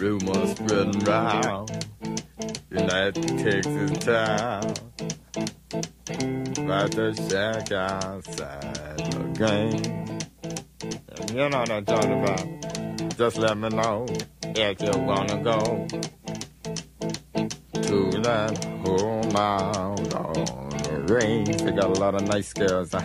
Rumors spreading round that Texas town about the shack outside La Grange. And you know what I'm talking about. Just let me know if you wanna go to that home out on the range. They got a lot of nice girls. Huh?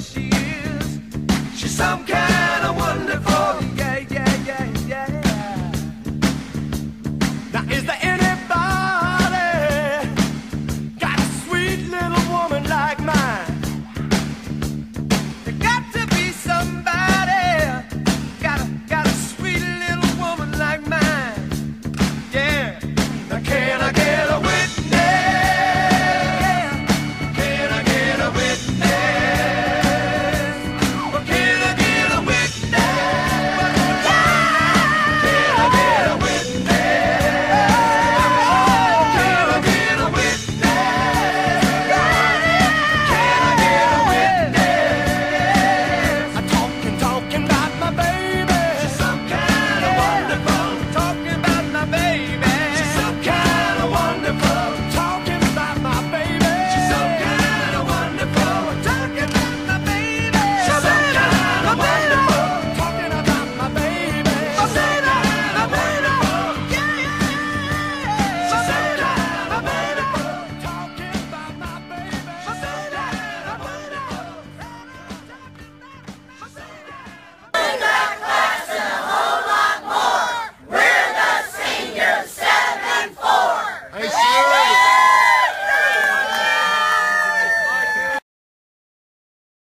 She is. She's some kind.